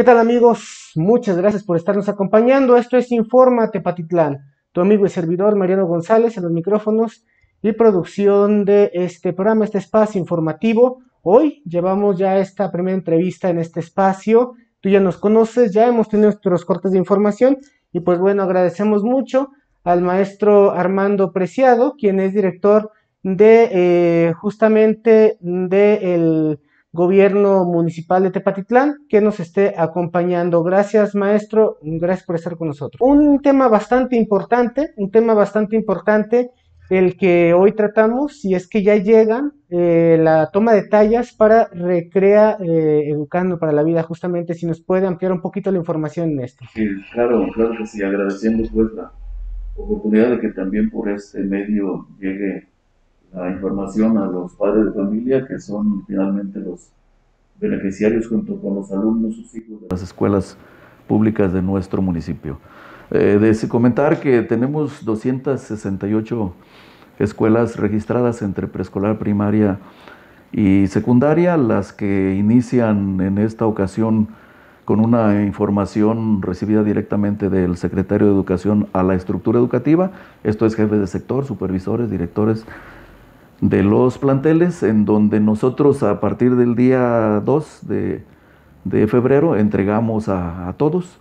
¿Qué tal amigos? Muchas gracias por estarnos acompañando. Esto es Informa Tepatitlán. Tu amigo y servidor Mariano González en los micrófonos y producción de este programa, este espacio informativo. Hoy llevamos ya esta primera entrevista en este espacio. Tú ya nos conoces, ya hemos tenido nuestros cortes de información y pues bueno, agradecemos mucho al maestro Armando Preciado, quien es director de eh, justamente del gobierno municipal de Tepatitlán, que nos esté acompañando. Gracias, maestro, gracias por estar con nosotros. Un tema bastante importante, un tema bastante importante, el que hoy tratamos, si es que ya llegan eh, la toma de tallas para Recrea eh, Educando para la Vida, justamente, si nos puede ampliar un poquito la información en esto. Sí, claro, claro que sí, agradeciendo pues la oportunidad de que también por este medio llegue la información a los padres de familia, que son finalmente los beneficiarios junto con los alumnos, sus hijos de las escuelas públicas de nuestro municipio. Eh, de comentar que tenemos 268 escuelas registradas entre preescolar, primaria y secundaria, las que inician en esta ocasión con una información recibida directamente del secretario de Educación a la estructura educativa, esto es jefes de sector, supervisores, directores de los planteles, en donde nosotros a partir del día 2 de, febrero entregamos a, todos,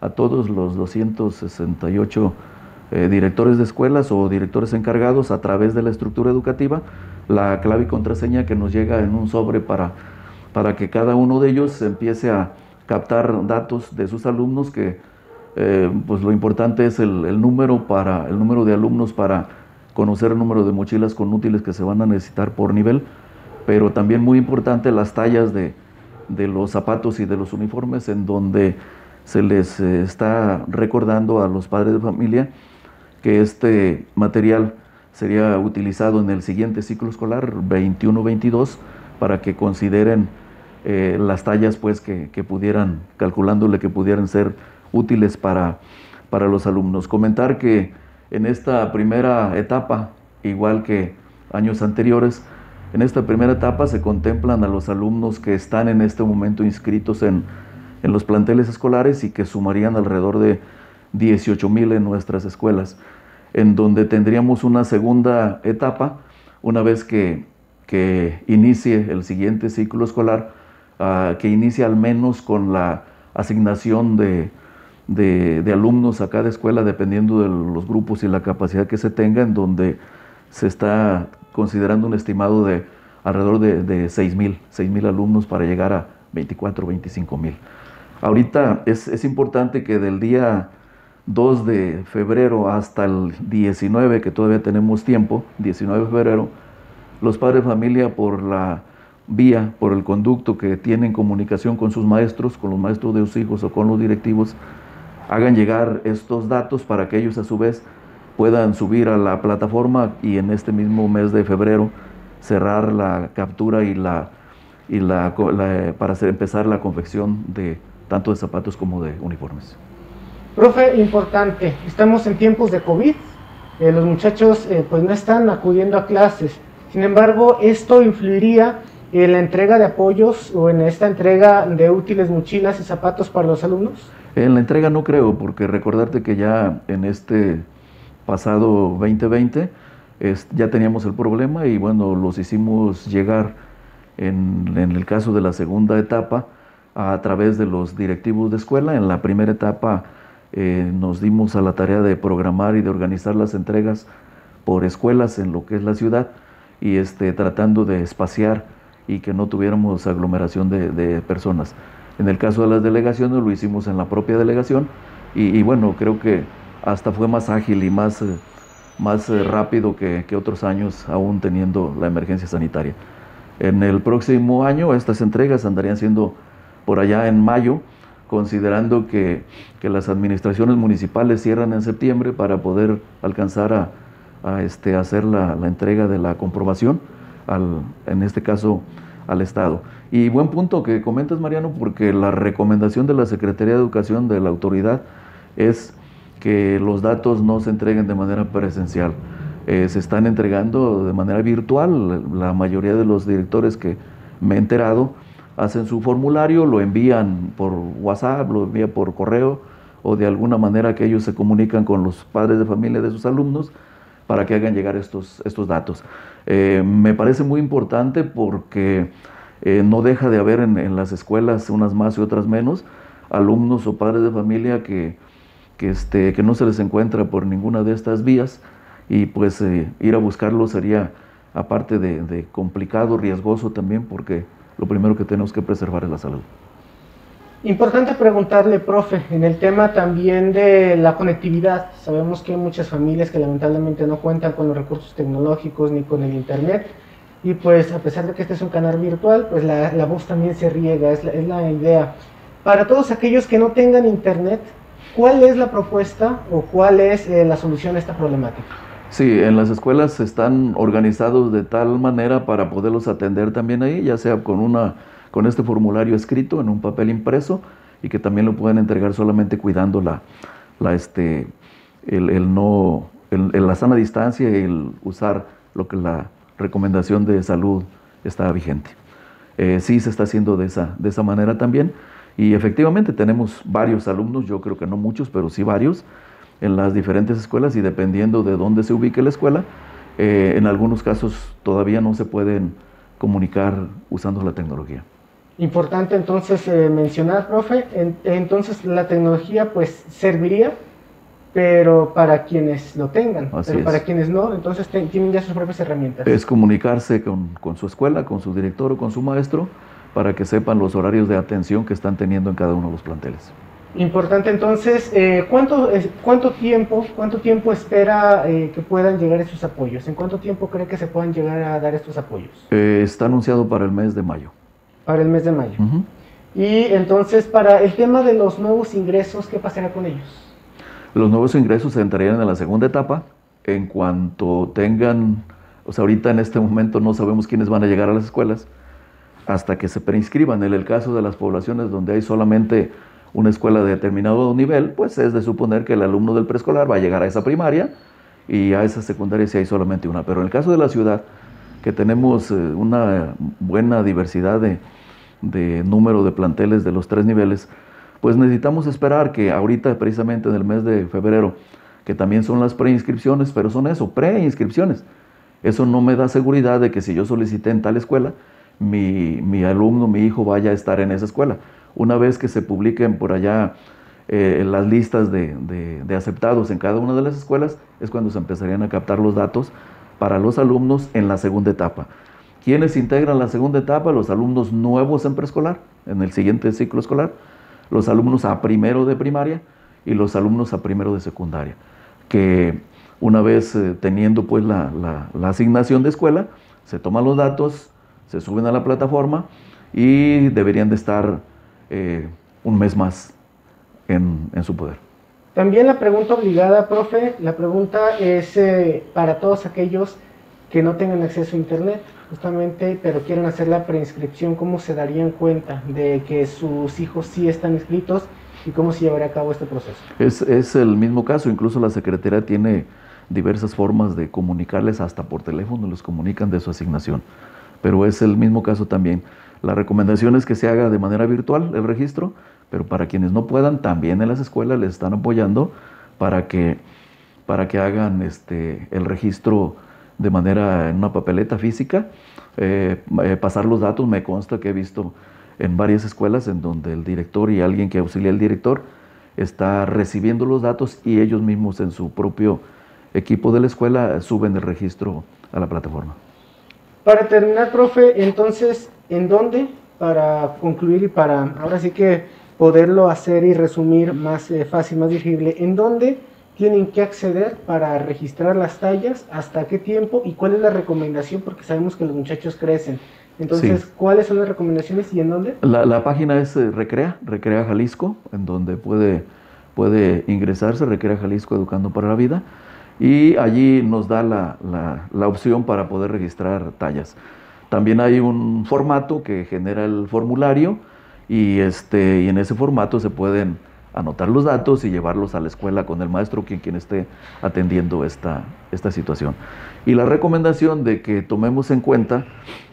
a todos los 268 eh, directores de escuelas o directores encargados a través de la estructura educativa, la clave y contraseña que nos llega en un sobre para, para que cada uno de ellos empiece a captar datos de sus alumnos, que eh, pues lo importante es el, número para, el número de alumnos para conocer el número de mochilas con útiles que se van a necesitar por nivel, pero también muy importante las tallas de, los zapatos y de los uniformes en donde se les eh, está recordando a los padres de familia que este material sería utilizado en el siguiente ciclo escolar 21-22 para que consideren eh, las tallas pues que, pudieran, calculándole que pudieran ser útiles para, para los alumnos. Comentar que en esta primera etapa, igual que años anteriores, en esta primera etapa se contemplan a los alumnos que están en este momento inscritos en, los planteles escolares y que sumarían alrededor de 18 mil en nuestras escuelas, en donde tendríamos una segunda etapa una vez que, inicie el siguiente ciclo escolar, ah, que inicie al menos con la asignación de de, alumnos a cada escuela, dependiendo de los grupos y la capacidad que se tenga, en donde se está considerando un estimado de alrededor de, de 6 mil alumnos para llegar a 24, 25 mil. Ahorita es, es, importante que del día 2 de febrero hasta el 19, que todavía tenemos tiempo, 19 de febrero, los padres de familia por la vía, por el conducto que tienen comunicación con sus maestros, con los maestros de sus hijos o con los directivos, hagan llegar estos datos para que ellos a su vez puedan subir a la plataforma y en este mismo mes de febrero cerrar la captura y la, y la, para empezar la confección de tanto de zapatos como de uniformes. Profe, importante, estamos en tiempos de COVID, eh, los muchachos eh, pues no están acudiendo a clases, sin embargo esto influiría en la entrega de apoyos o en esta entrega de útiles mochilas y zapatos para los alumnos? En la entrega no creo, porque recordarte que ya en este pasado 2020 ya teníamos el problema y bueno, los hicimos llegar en, el caso de la segunda etapa a, través de los directivos de escuela. En la primera etapa eh, nos dimos a la tarea de programar y de organizar las entregas por escuelas en lo que es la ciudad y este, tratando de espaciar y que no tuviéramos aglomeración de, personas. En el caso de las delegaciones lo hicimos en la propia delegación y, bueno, creo que hasta fue más ágil y más, eh, más eh, rápido que, otros años aún teniendo la emergencia sanitaria. En el próximo año estas entregas andarían siendo por allá en mayo, considerando que, las administraciones municipales cierran en septiembre para poder alcanzar a, este, hacer la, la entrega de la comprobación en este caso al Estado. Y buen punto que comentas, Mariano, porque la recomendación de la Secretaría de Educación de la autoridad es que los datos no se entreguen de manera presencial. Eh, se están entregando de manera virtual. La mayoría de los directores que me he enterado hacen su formulario, lo envían por WhatsApp, lo envían por correo o de alguna manera que ellos se comunican con los padres de familia de sus alumnos para que hagan llegar estos, estos datos. Eh, me parece muy importante porque eh, no deja de haber en, las escuelas, unas más y otras menos, alumnos o padres de familia que, que, este, que no se les encuentra por ninguna de estas vías y pues eh, ir a buscarlo sería, aparte de, de complicado, riesgoso también, porque lo primero que tenemos que preservar es la salud. Importante preguntarle, profe, en el tema también de la conectividad. Sabemos que hay muchas familias que lamentablemente no cuentan con los recursos tecnológicos ni con el Internet. Y pues a pesar de que este es un canal virtual, pues la, la voz también se riega, es la, idea. Para todos aquellos que no tengan Internet, ¿cuál es la propuesta o cuál es eh, la solución a esta problemática? Sí, en las escuelas están organizados de tal manera para poderlos atender también ahí, ya sea con una con este formulario escrito en un papel impreso y que también lo pueden entregar solamente cuidando la, la este, el, no, la sana distancia y el usar lo que la recomendación de salud está vigente. Eh, sí se está haciendo de esa, de esa manera también y efectivamente tenemos varios alumnos, yo creo que no muchos, pero sí varios, en las diferentes escuelas y dependiendo de dónde se ubique la escuela, eh, en algunos casos todavía no se pueden comunicar usando la tecnología. Importante entonces eh, mencionar, profe, entonces la tecnología pues serviría, pero para quienes lo tengan, pero para quienes no, entonces tienen ya sus propias herramientas. Es comunicarse con, con, su escuela, con su director o con su maestro, para que sepan los horarios de atención que están teniendo en cada uno de los planteles. Importante entonces, eh, ¿cuánto, ¿cuánto, tiempo, ¿cuánto tiempo espera eh, que puedan llegar esos apoyos? ¿En cuánto tiempo cree que se puedan llegar a dar estos apoyos? está anunciado para el mes de mayo. Para el mes de mayo. Y entonces, para el tema de los nuevos ingresos, ¿qué pasará con ellos? Los nuevos ingresos se entrarían en la segunda etapa en cuanto tengan, o sea, ahorita en este momento no sabemos quiénes van a llegar a las escuelas hasta que se preinscriban. En el caso de las poblaciones donde hay solamente una escuela de determinado nivel, pues es de suponer que el alumno del preescolar va a llegar a esa primaria y a esa secundaria si hay solamente una. Pero en el caso de la ciudad, que tenemos eh, una buena diversidad de, número de planteles de los tres niveles, pues necesitamos esperar que ahorita, precisamente en el mes de febrero, que también son las preinscripciones, pero son eso, preinscripciones. Eso no me da seguridad de que si yo solicité en tal escuela, mi, alumno, mi hijo vaya a estar en esa escuela. Una vez que se publiquen por allá eh, las listas de, de, aceptados en cada una de las escuelas, es cuando se empezarían a captar los datos para los alumnos en la segunda etapa. ¿Quiénes integran la segunda etapa? Los alumnos nuevos en preescolar, en el siguiente ciclo escolar, los alumnos a primero de primaria y los alumnos a primero de secundaria, que una vez eh, teniendo pues la, asignación de escuela, se toman los datos, se suben a la plataforma y deberían de estar eh, un mes más en su poder. También la pregunta obligada, profe, la pregunta es eh, para todos aquellos que no tengan acceso a Internet, justamente, pero quieren hacer la preinscripción, ¿cómo se darían cuenta de que sus hijos sí están inscritos y cómo se llevaría a cabo este proceso? Es, es el mismo caso, incluso la Secretaría tiene diversas formas de comunicarles, hasta por teléfono les comunican de su asignación, pero es el mismo caso también. La recomendación es que se haga de manera virtual el registro, pero para quienes no puedan, también en las escuelas les están apoyando para que, para que hagan este, el registro de manera en una papeleta física, eh, eh, pasar los datos. Me consta que he visto en varias escuelas en donde el director y alguien que auxilia al director está recibiendo los datos y ellos mismos en su propio equipo de la escuela suben el registro a la plataforma. Para terminar, profe, entonces, ¿en dónde? Para concluir y para ahora sí que poderlo hacer y resumir más eh, fácil, más dirigible, en dónde tienen que acceder para registrar las tallas, hasta qué tiempo y cuál es la recomendación, porque sabemos que los muchachos crecen. Entonces, ¿cuáles son las recomendaciones y en dónde? La, página es eh, Recrea, Recrea Jalisco, en donde puede, puede ingresarse, Recrea Jalisco Educando para la Vida, y allí nos da la, la, opción para poder registrar tallas. También hay un formato que genera el formulario, y, este, y en ese formato se pueden anotar los datos y llevarlos a la escuela con el maestro quien, quien esté atendiendo esta, esta situación. Y la recomendación de que tomemos en cuenta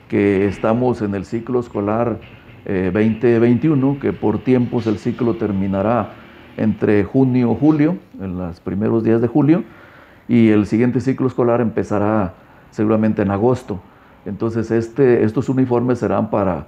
que estamos en el ciclo escolar 2021, que por tiempos el ciclo terminará entre junio y julio, en los primeros días de julio, y el siguiente ciclo escolar empezará seguramente en agosto. Entonces este, estos uniformes serán, para,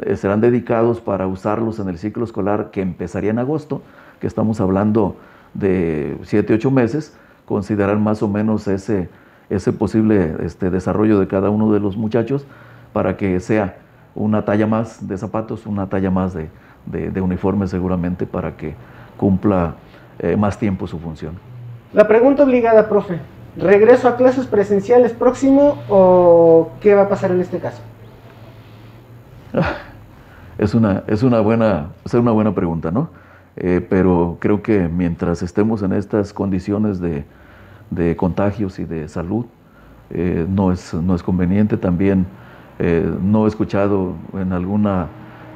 eh, serán dedicados para usarlos en el ciclo escolar que empezaría en agosto, que estamos hablando de 7, 8 meses, considerar más o menos ese, ese posible este, desarrollo de cada uno de los muchachos para que sea una talla más de zapatos, una talla más de, de, uniforme seguramente para que cumpla eh, más tiempo su función. La pregunta obligada, profe, ¿regreso a clases presenciales próximo o qué va a pasar en este caso? Es una, es una, buena, es una buena pregunta, ¿no? Eh, pero creo que mientras estemos en estas condiciones de, de contagios y de salud, eh, no, es, no es conveniente. También eh, no he escuchado en alguna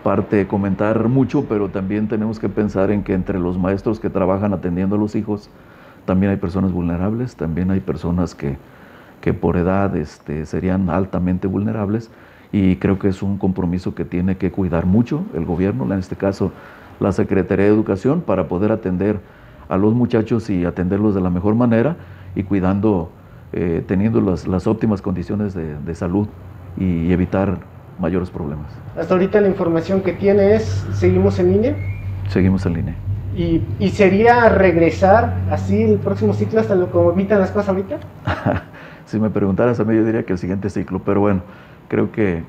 parte comentar mucho, pero también tenemos que pensar en que entre los maestros que trabajan atendiendo a los hijos, también hay personas vulnerables, también hay personas que, que por edad este, serían altamente vulnerables y creo que es un compromiso que tiene que cuidar mucho el gobierno, en este caso la Secretaría de Educación, para poder atender a los muchachos y atenderlos de la mejor manera y cuidando, eh, teniendo las, las, óptimas condiciones de, de salud y evitar mayores problemas. Hasta ahorita la información que tiene es, ¿seguimos en línea? Seguimos en línea. ¿Y, sería regresar así el próximo ciclo hasta lo que evitan las cosas ahorita? si me preguntaras a mí, yo diría que el siguiente ciclo, pero bueno, creo que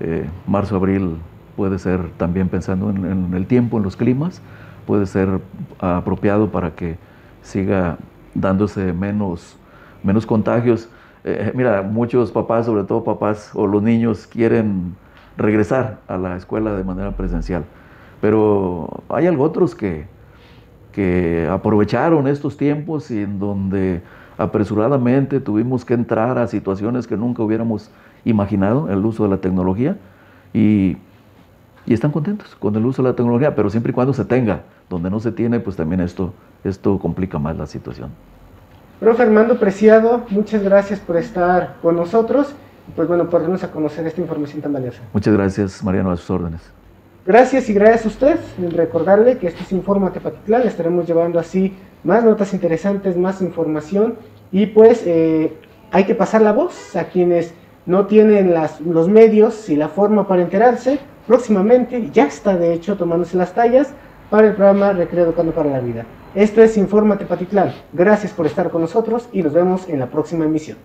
eh, marzo, abril puede ser también pensando en, en, el tiempo, en los climas, puede ser apropiado para que siga dándose menos, menos contagios. Eh, mira, muchos papás, sobre todo papás o los niños, quieren regresar a la escuela de manera presencial, pero hay algo otros que, que aprovecharon estos tiempos y en donde apresuradamente tuvimos que entrar a situaciones que nunca hubiéramos imaginado, el uso de la tecnología, y, y, están contentos con el uso de la tecnología, pero siempre y cuando se tenga, donde no se tiene, pues también esto, esto complica más la situación. Profe Armando Preciado, muchas gracias por estar con nosotros y pues bueno, por darnos a conocer esta información tan valiosa. Muchas gracias, Mariano, a sus órdenes. Gracias y gracias a usted. Recordarle que este es Informa Tepatitlán, estaremos llevando así más notas interesantes, más información y pues eh, hay que pasar la voz a quienes no tienen las, los medios y la forma para enterarse. Próximamente ya está de hecho tomándose las tallas para el programa Recreo Educando para la Vida. Esto es Informa Tepatitlán. Gracias por estar con nosotros y nos vemos en la próxima emisión.